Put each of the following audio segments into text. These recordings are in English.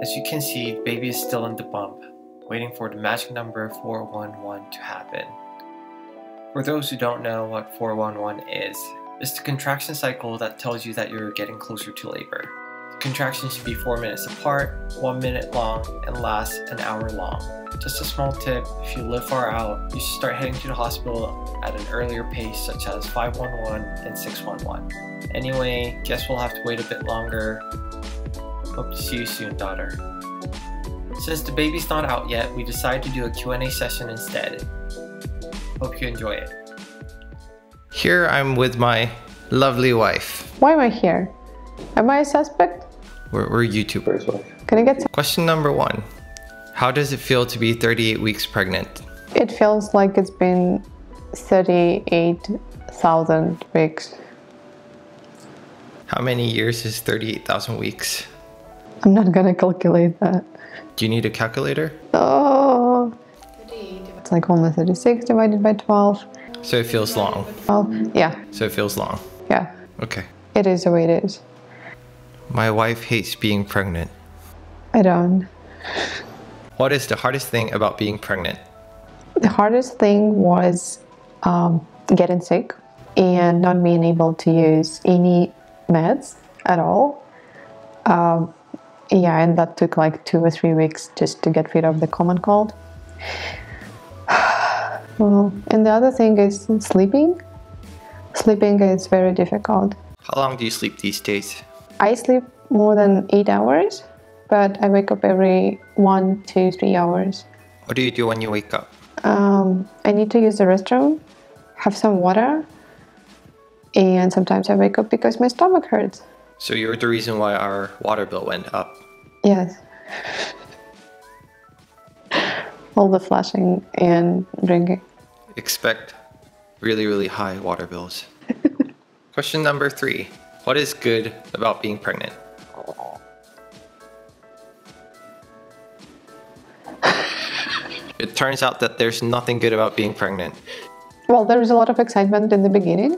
As you can see, the baby is still in the bump, waiting for the magic number 411 to happen. For those who don't know what 411 is, it's the contraction cycle that tells you that you're getting closer to labor. The contractions should be 4 minutes apart, 1 minute long, and last an hour long. Just a small tip, if you live far out, you should start heading to the hospital at an earlier pace such as 511 and 611. Anyway, guess we'll have to wait a bit longer. Hope to see you soon, daughter. Since the baby's not out yet, we decided to do a Q&A session instead. Hope you enjoy it. Here I'm with my lovely wife. Why am I here? Am I a suspect? We're, we're YouTubers, wife. Can I get some? Question number one. How does it feel to be 38 weeks pregnant? It feels like it's been 38,000 weeks. How many years is 38,000 weeks? I'm not gonna calculate that. Do you need a calculator? Oh, it's like almost 36 divided by 12. So it feels long. Well, yeah, So it feels long. yeah. Okay. It is the way it is. My wife hates being pregnant. I don't. What is the hardest thing about being pregnant? The hardest thing was um, getting sick and not being able to use any meds at all. Um, yeah, and that took like two or three weeks just to get rid of the common cold. well, and the other thing is sleeping. Sleeping is very difficult. How long do you sleep these days? I sleep more than eight hours, but I wake up every one, two, three hours. What do you do when you wake up? Um, I need to use the restroom, have some water, and sometimes I wake up because my stomach hurts. So you're the reason why our water bill went up. Yes. All the flushing and drinking. Expect really, really high water bills. Question number three. What is good about being pregnant? It turns out that there's nothing good about being pregnant. Well, there is a lot of excitement in the beginning,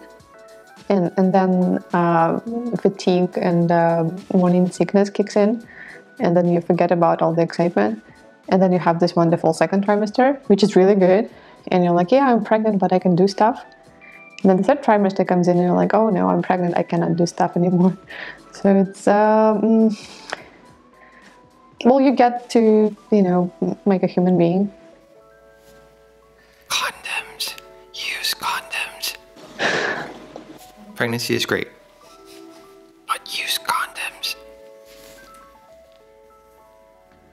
and and then uh, fatigue and uh, morning sickness kicks in, and then you forget about all the excitement, and then you have this wonderful second trimester, which is really good, and you're like, yeah, I'm pregnant, but I can do stuff. And then the third trimester comes in, and you're like, oh no, I'm pregnant, I cannot do stuff anymore. So it's um, well, you get to you know make a human being. Pregnancy is great. But use condoms.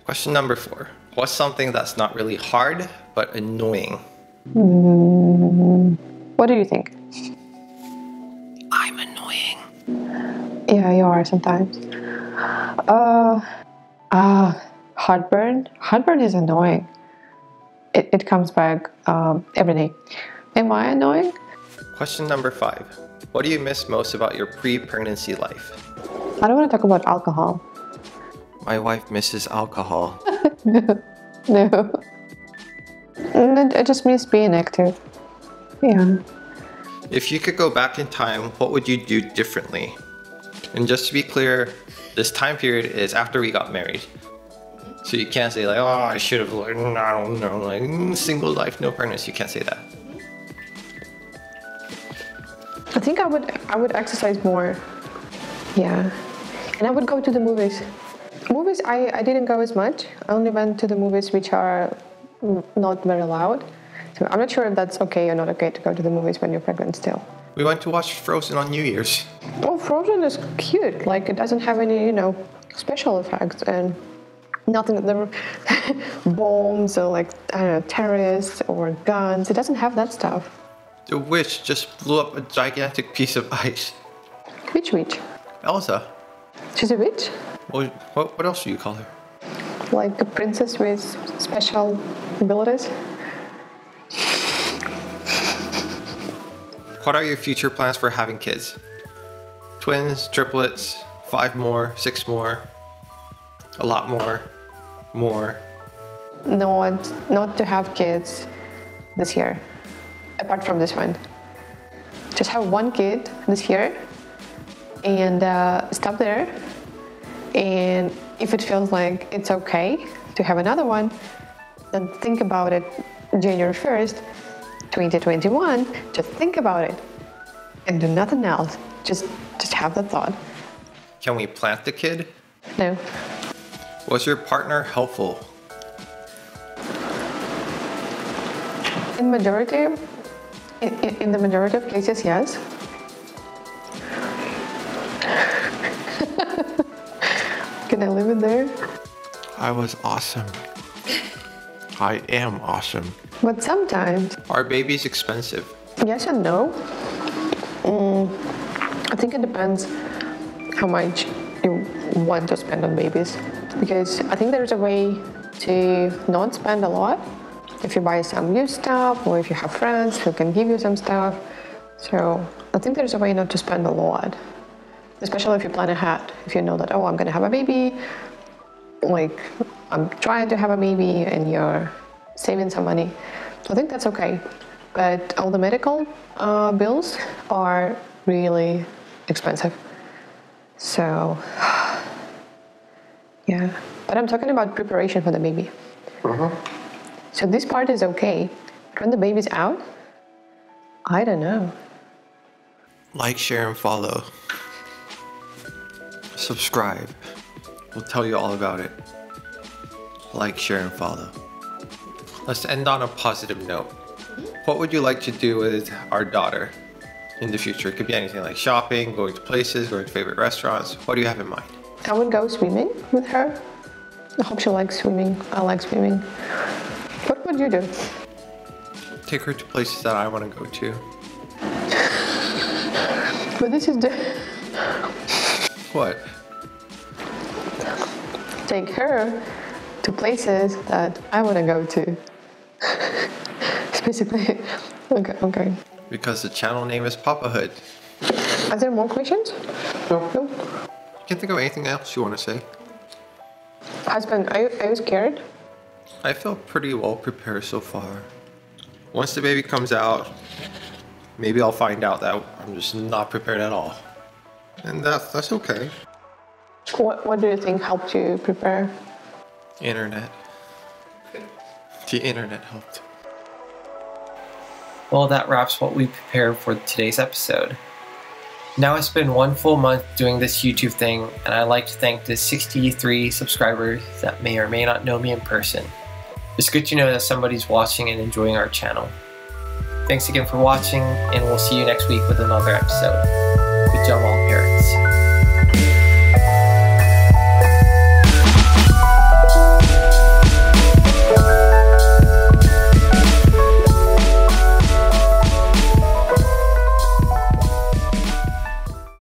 Question number four. What's something that's not really hard but annoying? What do you think? I'm annoying. Yeah, you are sometimes. Uh, uh, heartburn. Heartburn is annoying. It, it comes back um, every day. Am I annoying? Question number five. What do you miss most about your pre pregnancy life? I don't want to talk about alcohol. My wife misses alcohol. No. no. I just miss being active. Yeah. If you could go back in time, what would you do differently? And just to be clear, this time period is after we got married. So you can't say like, oh, I should have like, I don't know, like mm, single life, no pregnancy. You can't say that. I think I would I would exercise more. Yeah. And I would go to the movies. Movies I, I didn't go as much. I only went to the movies which are not very loud. So I'm not sure if that's okay or not okay to go to the movies when you're pregnant still. We went to watch Frozen on New Year's. Well, Frozen is cute. Like it doesn't have any, you know, special effects and nothing. There were bombs or like I don't know, terrorists or guns. It doesn't have that stuff. The witch just blew up a gigantic piece of ice. Which witch? Elsa. She's a witch. What, what, what else do you call her? Like a princess with special abilities. What are your future plans for having kids? Twins, triplets, five more, six more, a lot more, more. Not not to have kids this year, apart from this one. Just have one kid this year, and uh, stop there. And if it feels like it's okay to have another one, then think about it January 1st, 2021. Just think about it and do nothing else. Just just have the thought. Can we plant the kid? No. Was your partner helpful? In majority, in, in the majority of cases, yes. Can I leave it there? I was awesome. I am awesome. But sometimes, Are babies expensive? yes and no. Mm, I think it depends how much you want to spend on babies. Because I think there's a way to not spend a lot if you buy some used stuff or if you have friends who can give you some stuff. So I think there's a way not to spend a lot, especially if you plan ahead. If you know that, oh, I'm going to have a baby, like I'm trying to have a baby and you're saving some money. I think that's okay. But all the medical uh, bills are really expensive. So, yeah. But I'm talking about preparation for the baby. So this part is okay. But when the baby's out, I don't know. Like, share, and follow. Subscribe. We'll tell you all about it. Like, share, and follow. Let's end on a positive note. What would you like to do with our daughter in the future? It could be anything like shopping, going to places, going to favorite restaurants. What do you have in mind? I would go swimming with her. I hope she likes swimming. I like swimming. What would you do? Take her to places that I want to go to. But this is What? take her to places that I want to go to. Specifically. Okay, okay. Because the channel name is Papahood. Are there more questions? No. No. You can think of anything else you want to say. Husband, are you, are you scared? I feel pretty well prepared so far. Once the baby comes out, maybe I'll find out that I'm just not prepared at all. And that, that's okay. What, what do you think helped you prepare? Internet. The internet helped. Well, that wraps what we prepared for today's episode. Now it's been one full month doing this YouTube thing, and I'd like to thank the 63 subscribers that may or may not know me in person. It's good to know that somebody's watching and enjoying our channel. Thanks again for watching, and we'll see you next week with another episode.